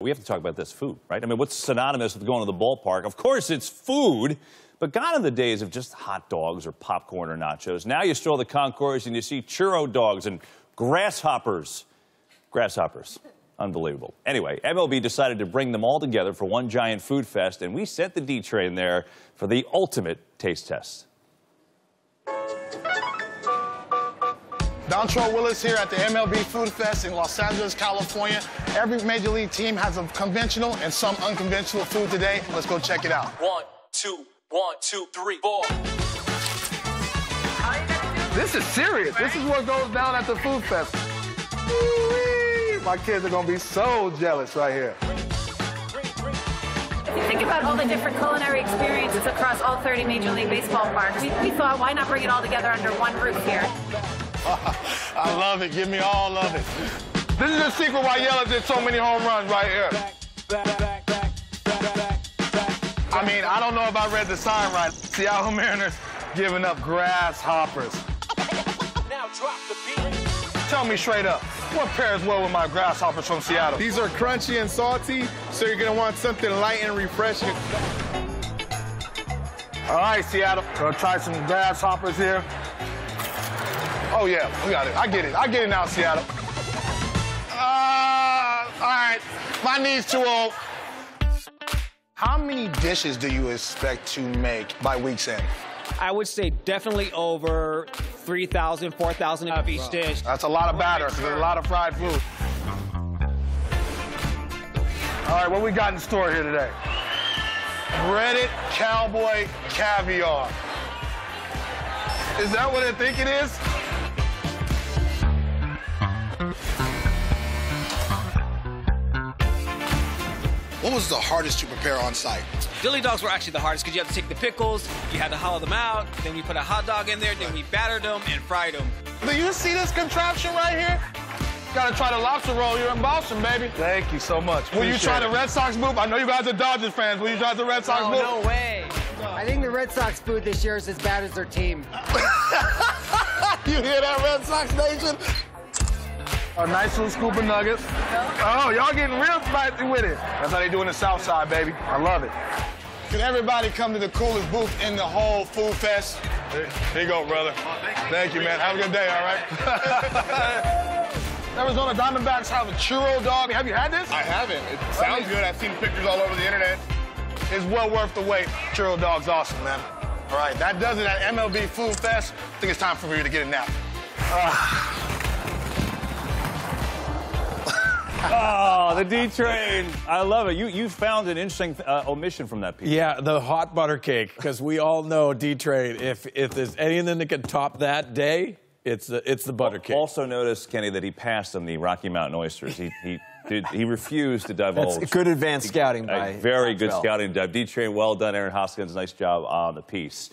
We have to talk about this food, right? I mean, what's synonymous with going to the ballpark? Of course, it's food, but gone are the days of just hot dogs or popcorn or nachos. Now you stroll the concourse and you see churro dogs and grasshoppers. Grasshoppers. Unbelievable. Anyway, MLB decided to bring them all together for one giant food fest, and we sent the D train there for the ultimate taste test. Dontrelle Willis here at the MLB Food Fest in Los Angeles, California. Every major league team has a conventional and some unconventional food today. Let's go check it out. One, two, one, two, three, four. This is serious. This is what goes down at the Food Fest. Woo-wee. My kids are gonna be so jealous right here. If you think about all the different culinary experiences across all 30 Major League Baseball parks. We, we thought, why not bring it all together under one roof here? I love it. Give me all of it. This is the secret why Yelich did so many home runs right here. I mean, I don't know if I read the sign right. Seattle Mariners giving up grasshoppers. Now drop the beat. Tell me straight up, what pairs well with my grasshoppers from Seattle? These are crunchy and salty, so you're gonna want something light and refreshing. All right, Seattle. Gonna try some grasshoppers here. Oh, yeah, we got it. I get it. I get it now, Seattle. Uh, all right. My knee's too old. How many dishes do you expect to make by week's end? I would say definitely over 3,000, 4,000 of each dish. That's a lot of batter, 'cause there's a lot of fried food. All right, what we got in store here today? Breaded cowboy caviar. Is that what I think it is? What was the hardest to prepare on site? Dilly dogs were actually the hardest because you had to take the pickles, you had to hollow them out, then we put a hot dog in there, then we battered them and fried them. Do you see this contraption right here? Gotta try the lobster roll. You're in Boston, baby. Thank you so much. Will you try the Red Sox move? I know you guys are Dodgers fans. Will you try the Red Sox Oh, move? no way. I think the Red Sox food this year is as bad as their team. You hear that, Red Sox Nation? A nice little scoop of nuggets. Oh, y'all getting real spicy with it. That's how they do in the South Side, baby. I love it. Can everybody come to the coolest booth in the whole Food Fest? Here you go, brother. Thank you, man. Have a good day, all right? Arizona Diamondbacks have a churro dog. Have you had this? I haven't. It sounds good. I've seen pictures all over the internet. It's well worth the wait. Churro dog's awesome, man. All right, that does it at MLB Food Fest. I think it's time for you to get a nap. Ah. Oh, the D train. I love it. You, you found an interesting uh, omission from that piece. Yeah, the hot butter cake, because we all know D Train. If if there's anything that can top that day, it's the it's the butter cake. Also notice, Kenny, that he passed on the Rocky Mountain oysters. He he did, he refused to divulge. That's good advanced scouting Uh, by very good Dontrelle. scouting. D train, well done, Aaron Hoskins. Nice job on the piece.